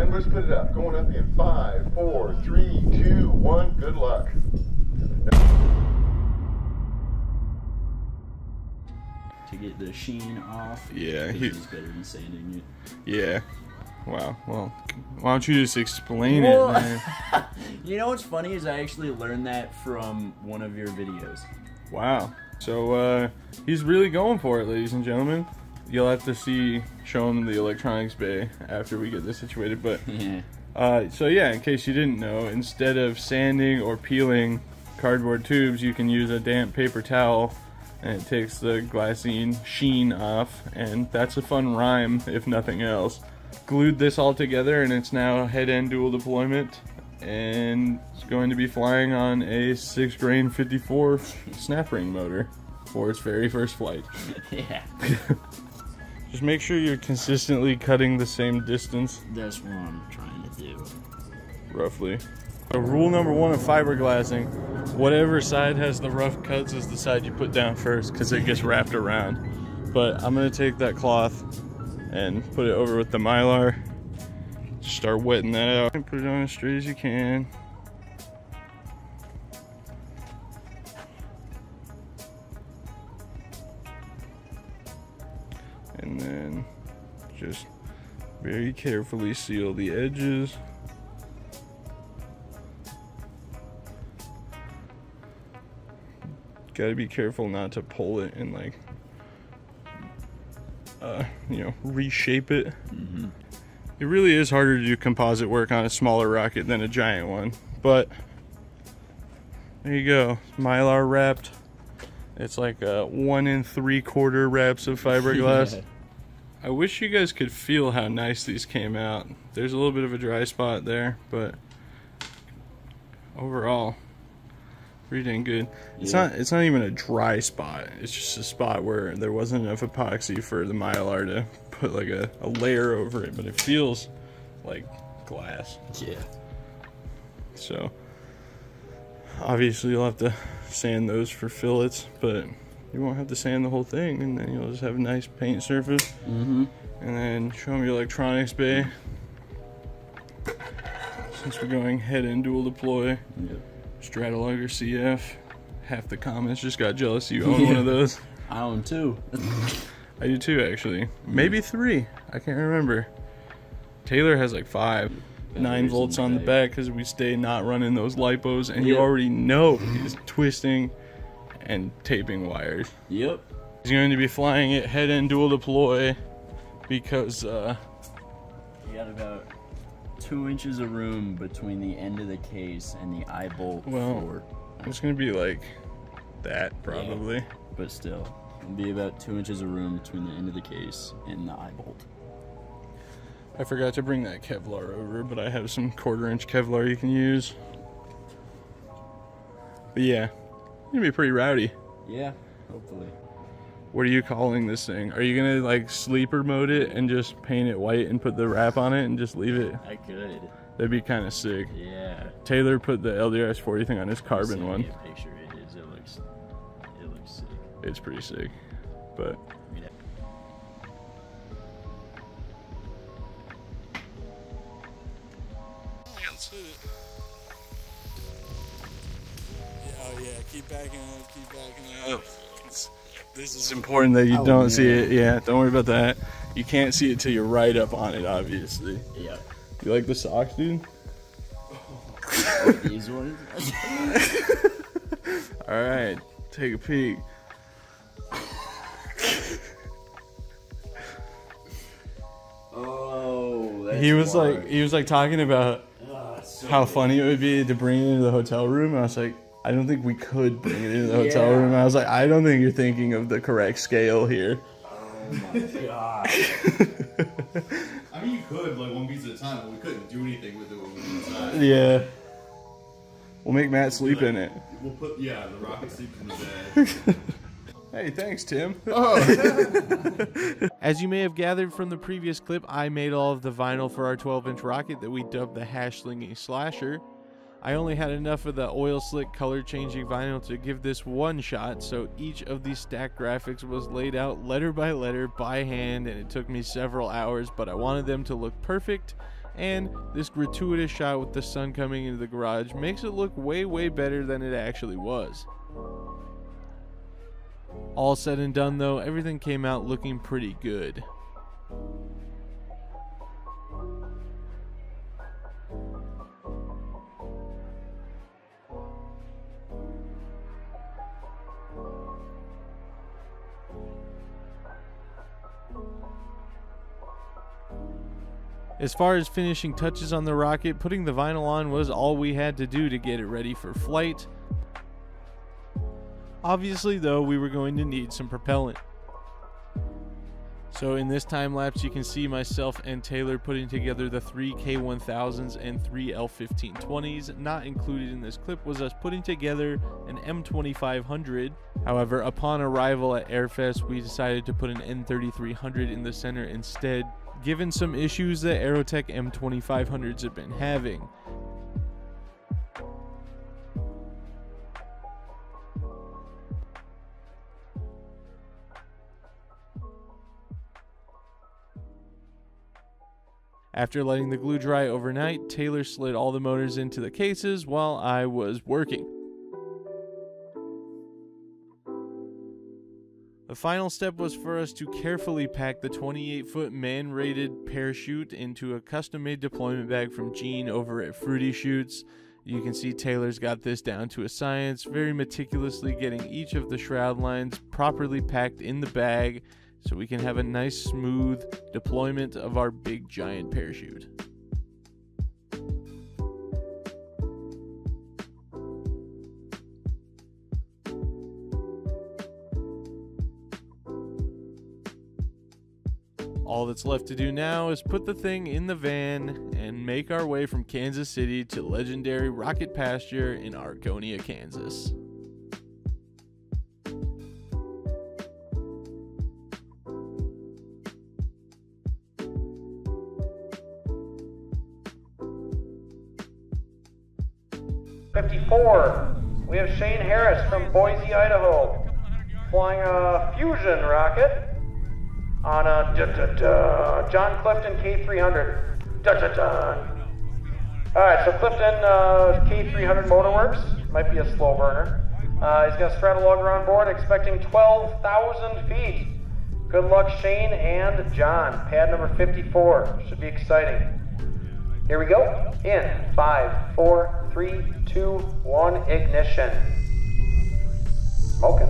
And let's put it up. Going up in five, four, three, two, one. Good luck. To get the sheen off. Yeah, This is better than sanding it. Yeah. Wow. Well, why don't you just explain Well- it? Man? You know what's funny is I actually learned that from one of your videos. Wow. So uh, he's really going for it, ladies and gentlemen. You'll have to see show him the electronics bay after we get this situated. But Yeah. uh, so yeah, in case you didn't know, instead of sanding or peeling cardboard tubes, you can use a damp paper towel, and it takes the glassine sheen off, and that's a fun rhyme if nothing else. Glued this all together, and it's now head-end dual deployment, and it's going to be flying on a six grain 54 snap ring motor for its very first flight. yeah. Just make sure you're consistently cutting the same distance, That's what I'm trying to do. roughly. So rule number one of fiberglassing, whatever side has the rough cuts is the side you put down first because it gets wrapped around. But I'm gonna take that cloth and put it over with the Mylar. Start wetting that out and put it on as straight as you can. And then just very carefully seal the edges. Gotta be careful not to pull it and like, uh, you know, reshape it. It really is harder to do composite work on a smaller rocket than a giant one, but there you go, Mylar wrapped. It's like uh, one and three quarter wraps of fiberglass. I wish you guys could feel how nice these came out. There's a little bit of a dry spot there, but overall, pretty dang good. It's Yeah. not it's not even a dry spot. It's just a spot where there wasn't enough epoxy for the mylar to put like a, a layer over it, but it feels like glass. Yeah. So obviously you'll have to sand those for fillets, but you won't have to sand the whole thing, and then you'll just have a nice paint surface. Mm-hmm. And then show them your electronics bay. Since we're going head and dual deploy, Yep. Stratologger CF. Half the comments just got jealous you own one of those. I own two. I do too, actually. Maybe three. I can't remember. Taylor has like five. Nine volts the on the back. back because we stay not running those lipos, and you already know he's twisting and taping wires. Yep. He's going to be flying it head and dual deploy because uh, You got about two inches of room between the end of the case and the eye bolt Well- it's going to be like that probably. but still. It'll be about two inches of room between the end of the case and the eye bolt. I forgot to bring that Kevlar over, but I have some quarter inch Kevlar you can use. But yeah, gonna be pretty rowdy. Yeah, hopefully. What are you calling this thing? Are you gonna like sleeper mode it and just paint it white and put the wrap on it and just leave it? I could. That'd be kind of sick. Yeah. Taylor put the LDRS 40 thing on his carbon one. me a picture. It is. It looks. It looks sick. It's pretty sick. But backing up, keep backing up. This is important that you Oh, don't see it. Yeah, don't worry about that. You can't see it till you're right up on it, obviously. Yeah. You like the socks, dude? These ones. All right, take a peek. oh. That's He was wild. like, he was like talking about Ah, so how funny it would be to bring it into the hotel room. And I was like, I don't think we could bring it into the hotel Yeah. room. I was like, I don't think you're thinking of the correct scale here. Oh my god. I mean, you could like one piece at a time, but we couldn't do anything with it when we were inside. Yeah. We'll make Matt sleep in it. We'll put yeah, the rocket sleeps in the bed. Hey, thanks, Tim. Oh. As you may have gathered from the previous clip, I made all of the vinyl for our 12 inch rocket that we dubbed the Hash Slinging Slasher. I only had enough of the oil slick color changing vinyl to give this one shot, so each of these stacked graphics was laid out letter by letter by hand, and it took me several hours, but I wanted them to look perfect And this gratuitous shot with the sun coming into the garage makes it look way, way better than it actually was. All said and done, though, everything came out looking pretty good. As far as finishing touches on the rocket, putting the vinyl on was all we had to do to get it ready for flight. Obviously, though, we were going to need some propellant. So in this time lapse, you can see myself and Taylor putting together the three K1000s and three L1520s. Not included in this clip was us putting together an M2500. However, upon arrival at Airfest, we decided to put an N3300 in the center instead, given some issues that Aerotech M2500s have been having. After letting the glue dry overnight, Taylor slid all the motors into the cases while I was working. The final step was for us to carefully pack the 28 foot man rated parachute into a custom made deployment bag from Gene over at Fruity Chutes. You can see Taylor's got this down to a science, very meticulously getting each of the shroud lines properly packed in the bag so we can have a nice smooth deployment of our big giant parachute. All that's left to do now is put the thing in the van and make our way from Kansas City to legendary Rocket Pasture in Argonia, Kansas. Fifty-four. We have Shane Harris from Boise, Idaho, flying a Fusion rocket on a John Clifton K300. Da, da, da. All right, so Clifton uh, K300 Motorworks might be a slow burner. Uh, he's got a Stratologger on board, expecting 12,000 feet. Good luck, Shane and John. Pad number 54 should be exciting. Here we go. In five, four, three, two, one. Ignition. Smoking.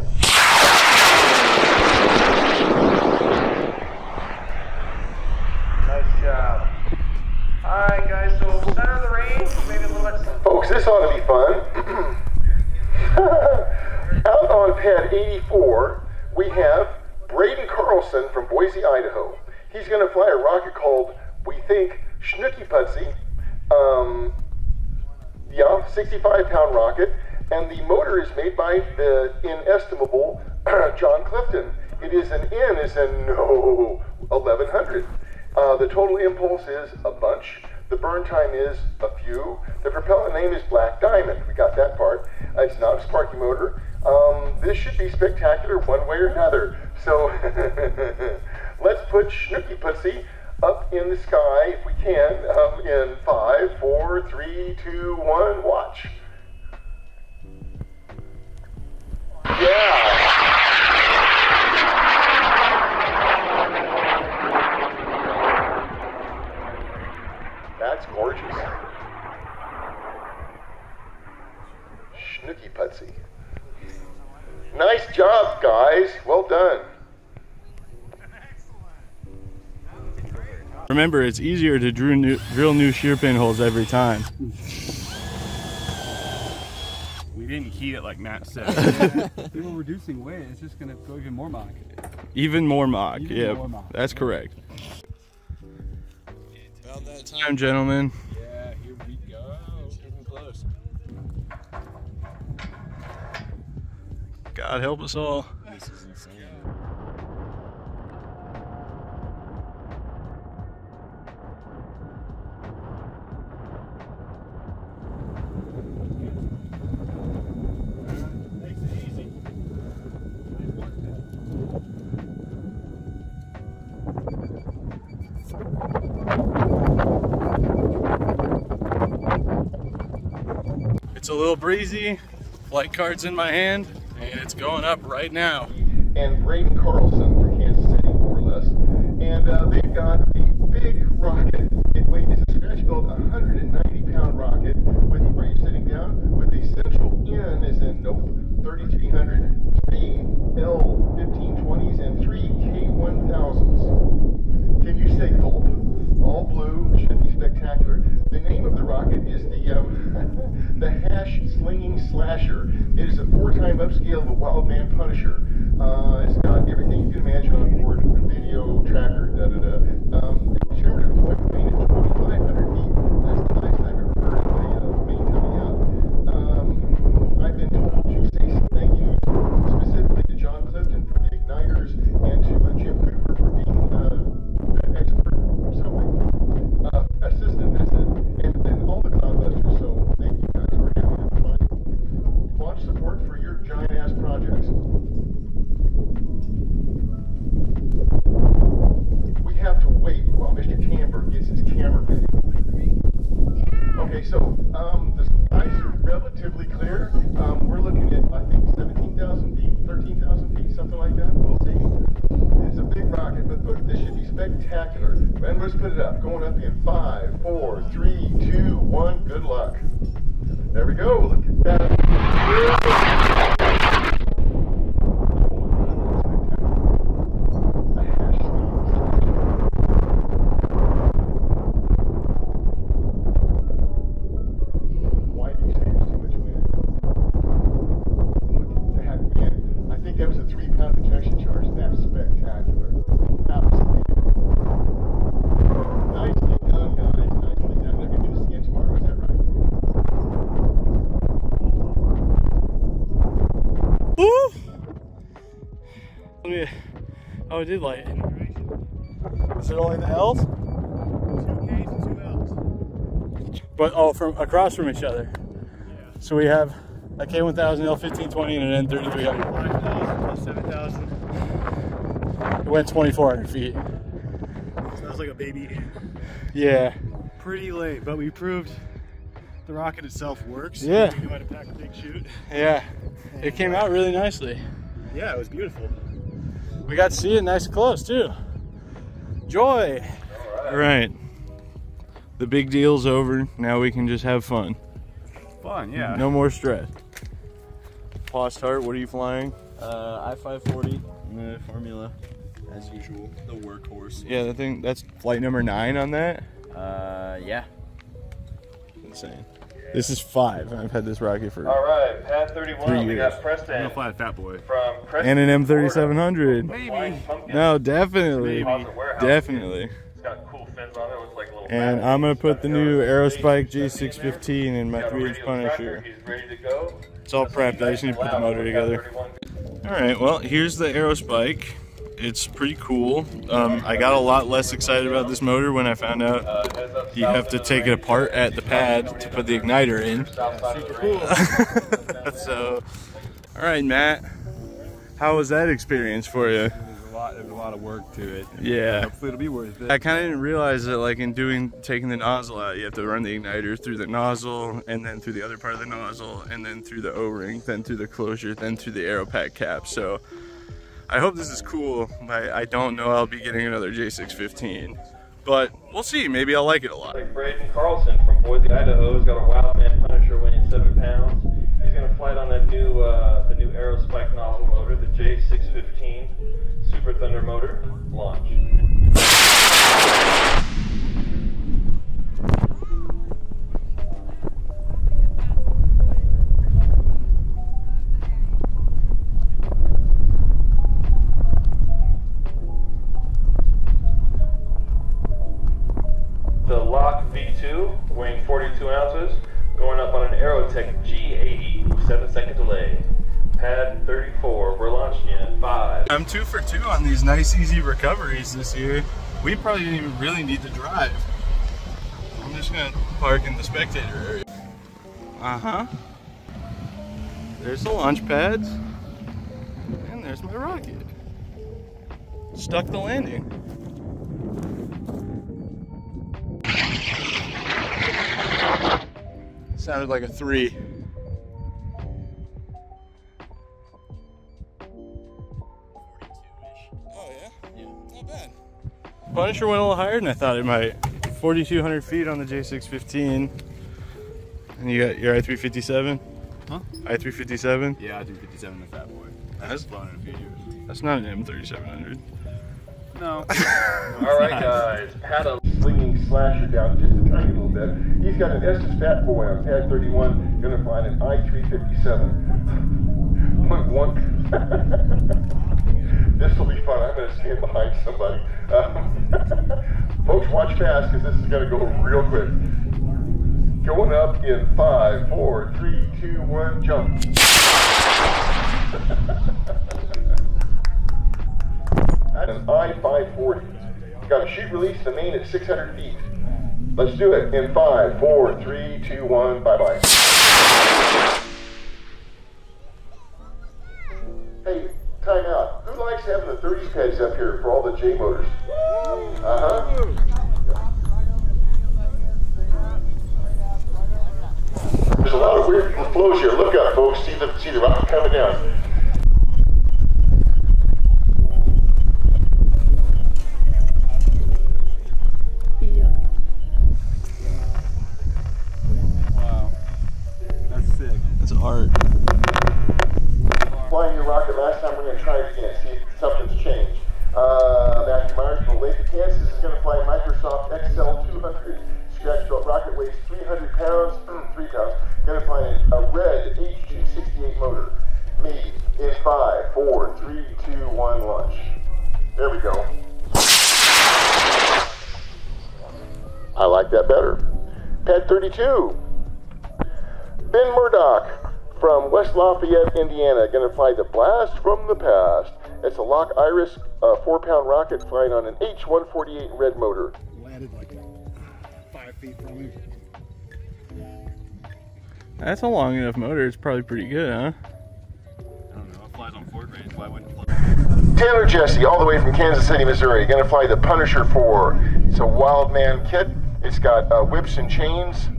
Nice job. All right, guys. So center of the range, maybe a little bit. Folks, this ought to be fun. Out on pad 84, we have Braden Carlson from Boise, Idaho. He's going to fly a rocket called, we think, Schnooky Putsy. Um, yeah, 65 pound rocket. And the motor is made by the inestimable John Clifton. It is an N is in no 1100. Uh, the total impulse is a bunch. The burn time is a few. The propellant name is Black Diamond. We got that part. Uh, it's not a Sparky motor. Um, this should be spectacular one way or another. So let's put Schnooky Pussy up in the sky if we can um, in five, four, three, two, one. Watch. Yeah. That's gorgeous. Schnooky Putsy. Nice job, guys. Well done. Remember, it's easier to drill new, drill new shear pin holes every time. We didn't heat it like Matt said. We were reducing weight. It's just gonna go even more Mach. Even more mock. Even yeah, more mock. that's correct. About that time, gentlemen. God help us all. This is insane. It's a little breezy, flight card's in my hand and it's going up right now. and Braden Carlson from Kansas City, more or less. And uh, they've got a big rocket. It weighs a scratch gold 190 pound rocket with you're sitting down with a central N is in nope 3300, three L1520s, and three K1000s. Can you say gulp? All blue, should be spectacular. The name of the rocket is the um, the Hash Slinging Slasher. It is a four-time upscale of a Wildman Punisher. Uh, it's got everything you can imagine on board: video tracker, da da da. Um, it's hammered at a point of at 2,500 feet. That's the highest I've ever heard of a uh, main coming out. Um, I've been told to say thank you specifically to John Clifton for the igniters and to uh, Jim Cooper for being uh, an expert or something. Uh, assistant, that's it. And then all the Kloudbusters, so thank you guys for having us fun. Launch support for your giant ass projects. We have to wait while Mr. Camber gets his camera ready. Okay, so um, the skies are relatively clear. Um, we're looking at, I think, 17,000 feet, 13,000 feet, something like that. We'll see. It's a big rocket, but look, this should be spectacular. Let's put it up. Going up in five, four, three, two, one. Good luck. There we go. Look at that. Why do you say there's too much wind? Look at that, man. I think that was a three pound ejection charge. That's spectacular. Outstanding. Nicely done, guys. Nicely done. They're going to do this again tomorrow, is that right? Woo! Let me. Oh, I did light it. Is it only the L's? Two Ks and two Ls. But oh, from across from each other. Yeah. So we have a K1000, L1520, and an N3300. 5,000 plus 7,000. It went 2,400 feet. So that like a baby. Yeah. Pretty late, but we proved the rocket itself works. Yeah. You had to pack a big chute. Yeah. It came out really nicely. Yeah, it was beautiful. We got to see it nice and close too. Joy. All right. The big deal's over. Now we can just have fun. Fun, yeah. No more stress. Paw start. What are you flying? Uh, I-540 in the Formula, as usual, the workhorse. Yeah, that thing. That's flight number nine on that. Uh, yeah. Insane. This is five. I've had this rocket for All right, pad 31. Three we years. got I'm gonna fly a fat boy. from Preston. and an M3700. Flying pumpkin. No, definitely, Deposit warehouse. definitely. It's got cool fins on it. Looks like a little. And bat. I'm gonna put the new Aerospike J615 J615 in my three-inch Punisher. He's ready to go. It's all prepped. I just need to put the motor together. All right, well, here's the Aerospike. It's pretty cool. Um, I got a lot less excited about this motor when I found out you have to take it apart at the pad to put the igniter in. so, all right, Matt, how was that experience for you? There's a lot, there's a lot of work to it. Yeah. Hopefully it'll be worth it. I kind of didn't realize that, like, in doing taking the nozzle out, you have to run the igniter through the nozzle, and then through the other part of the nozzle, and then through the O-ring, then through the closure, then through the aero pack cap. So, I hope this is cool. I, I don't know I'll be getting another J615, but we'll see. Maybe I'll like it a lot. Like Braden Carlson from Boise, Idaho, has got a Wildman Punisher weighing seven pounds. He's gonna fly on that new, uh, the new Aerospike nozzle motor, the J615 nice, easy recoveries this year. We probably didn't even really need to drive. I'm just gonna park in the spectator area. Uh huh. There's the launch pads, and there's my rocket. Stuck the landing. Sounded like a three. The punisher went a little higher than I thought it might. 4,200 feet on the J615. And you got your I-357? Huh? I-357? Yeah, I do 57 the Fat Boy. That's, Blown in a few years. that's not an M3700. No. All right, guys. Had a slinging slasher down just a tiny little bit. He's got an Estes Fat Boy on pad 31. Gonna find an I-357. One, one. this will be fun. I'm gonna stand behind somebody. Um, folks, watch fast because this is gonna go real quick. Going up in five, four, three, two, one, jump. That's an I-540. Got a chute release the main at 600 feet. Let's do it in five, four, three, two, one. Bye bye. Hey, time out. Likes having the 30s pads up here for all the J motors? Uh huh. There's a lot of weird flows here. Look out, folks. See the see the rocket coming down. Motor. Made in 5, 4, 3, 2, 1, launch. There we go. I like that better. Pad 32. Ben Murdoch from West Lafayette, Indiana, going to fly the Blast from the Past. It's a Lock Iris uh, four pound rocket flying on an H 148 red motor. Landed like five feet from me. That's a long enough motor. It's probably pretty good, huh? Taylor Jesse, all the way from Kansas City, Missouri, going to fly the Punisher 4. It's a Wildman kit. It's got uh, whips and chains.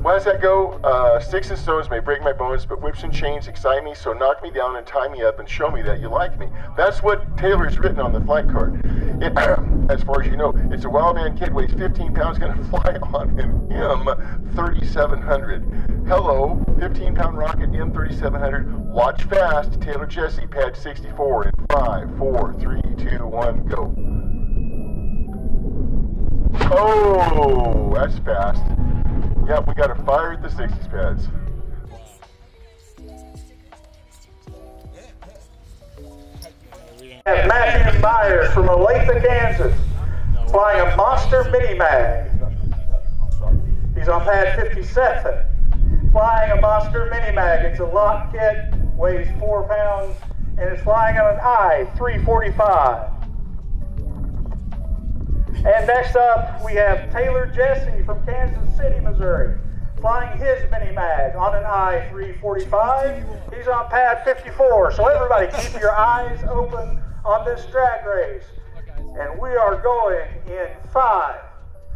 Why does that go? Uh, sticks and stones may break my bones, but whips and chains excite me, so knock me down and tie me up and show me that you like me. That's what Taylor's written on the flight card. It, as far as you know, it's a Wildman kid, weighs 15 pounds, to fly on an M3700. Hello, 15 pound rocket M3700. Watch fast, Taylor Jesse, pad 64 in 5, 4, 3, 2, 1, go. Oh, that's fast. Yep, we got a fire at the 60s pads. And Matthew Myers from Olathe, Kansas, flying a Monster Mini Mag. He's on pad 57, flying a Monster Mini Mag. It's a lock kit, weighs four pounds, and it's flying on an I-345. And next up, we have Taylor Jesse from Kansas City, Missouri, flying his mini mag on an I-345. He's on pad 54. So everybody, keep your eyes open on this drag race. And we are going in five,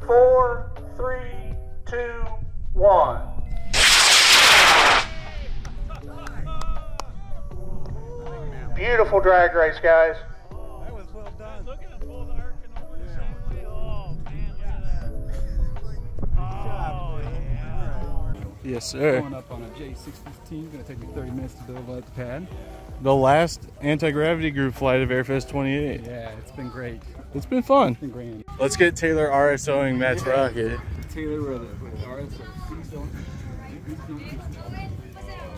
four, three, two, one. Beautiful drag race, guys. Yes, sir. Going up on a J615. Gonna take me 30 minutes to build out the pad. The last anti-gravity group flight of Airfest 28. Yeah, it's been great. It's been fun. It's been grand. Let's get Taylor RSOing Matt's rocket. Taylor with a with RS or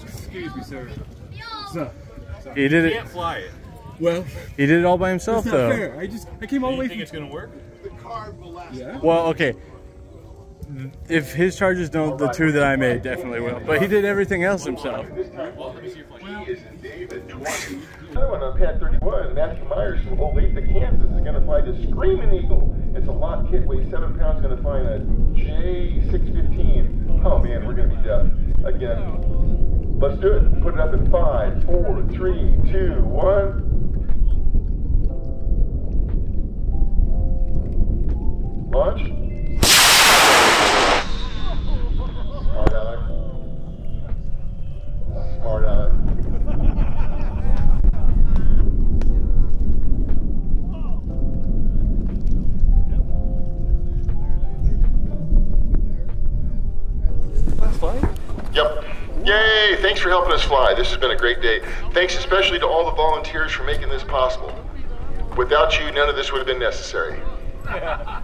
Excuse me, sir. So, He did it. Can't fly it. well, He did it all by himself, it's not though. fair. I just I came all the way. You way think it's gonna work? The card will last. yeah. Well, okay. If his charges don't, the two that I made definitely will. But he did everything else himself. He is in David 20. Another one on pad 31, Matthew Myers from Olathe, Kansas, is going to fly the Screaming Eagle. It's a lock kit, weighs 7 pounds, going to find a J615. Oh man, we're going to be deaf again. Let's do it. Put it up in 5, 4, 3, 2, 1. Launch. Yay! Thanks for helping us fly. This has been a great day. Thanks especially to all the volunteers for making this possible. Without you, none of this would have been necessary.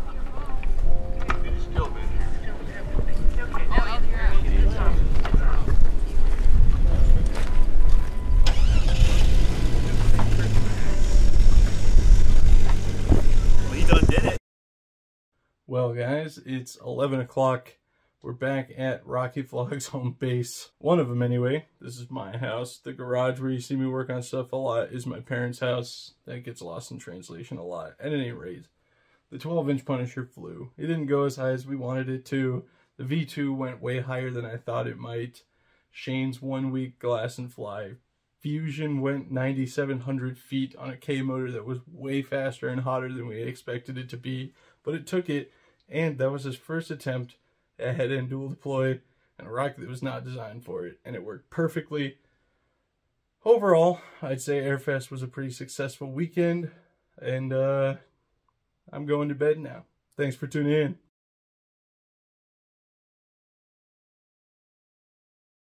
Well, he done did it. Well, guys, it's 11 o'clock. We're back at Rocket Vlog's home base. One of them, anyway. This is my house. The garage where you see me work on stuff a lot is my parents' house. That gets lost in translation a lot. At any rate, the 12-inch Punisher flew. It didn't go as high as we wanted it to. The V2 went way higher than I thought it might. Shane's one-week glass and fly. Fusion went 9,700 feet on a K motor that was way faster and hotter than we expected it to be. But it took it, and that was his first attempt at head-end dual deploy and a rocket that was not designed for it, and it worked perfectly. Overall, I'd say Airfest was a pretty successful weekend, and uh, I'm going to bed now. Thanks for tuning in.